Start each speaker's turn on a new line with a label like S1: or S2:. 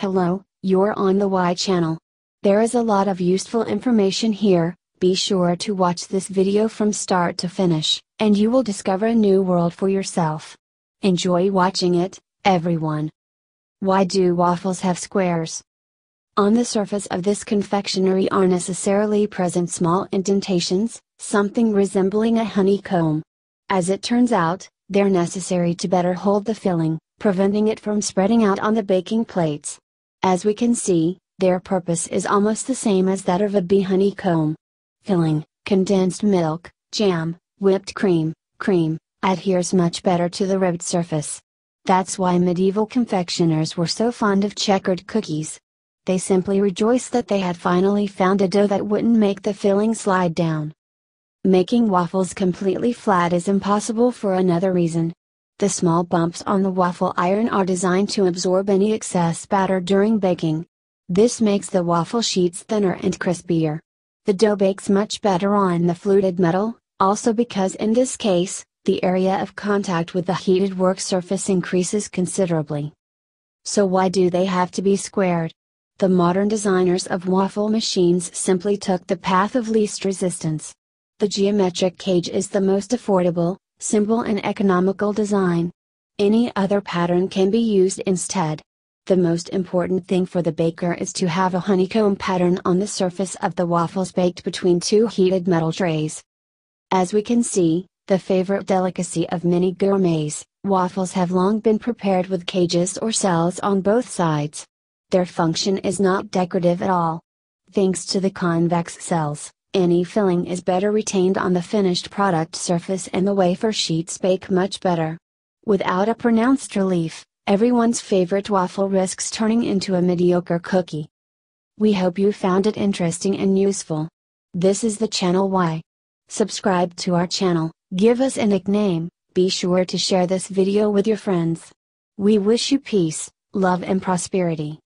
S1: Hello, you're on the Why channel. There is a lot of useful information here, be sure to watch this video from start to finish, and you will discover a new world for yourself. Enjoy watching it, everyone. Why do waffles have squares? On the surface of this confectionery are necessarily present small indentations, something resembling a honeycomb. As it turns out, they're necessary to better hold the filling, preventing it from spreading out on the baking plates. As we can see, their purpose is almost the same as that of a bee honeycomb. Filling, condensed milk, jam, whipped cream, cream, adheres much better to the ribbed surface. That's why medieval confectioners were so fond of checkered cookies. They simply rejoiced that they had finally found a dough that wouldn't make the filling slide down. Making waffles completely flat is impossible for another reason. The small bumps on the waffle iron are designed to absorb any excess batter during baking. This makes the waffle sheets thinner and crispier. The dough bakes much better on the fluted metal, also because in this case, the area of contact with the heated work surface increases considerably. So why do they have to be squared? The modern designers of waffle machines simply took the path of least resistance. The geometric cage is the most affordable, simple and economical design. Any other pattern can be used instead. The most important thing for the baker is to have a honeycomb pattern on the surface of the waffles baked between two heated metal trays. As we can see, the favorite delicacy of many gourmets, waffles have long been prepared with cages or cells on both sides. Their function is not decorative at all. Thanks to the convex cells, any filling is better retained on the finished product surface and the wafer sheets bake much better. Without a pronounced relief, everyone's favorite waffle risks turning into a mediocre cookie. We hope you found it interesting and useful. This is the channel Why. Subscribe to our channel, give us a nickname, be sure to share this video with your friends. We wish you peace, love and prosperity.